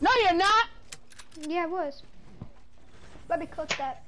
No, you're not. Yeah, I was. Let me click that.